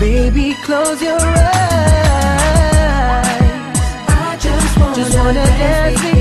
Baby, close your eyes. I just wanna, Just wanna dance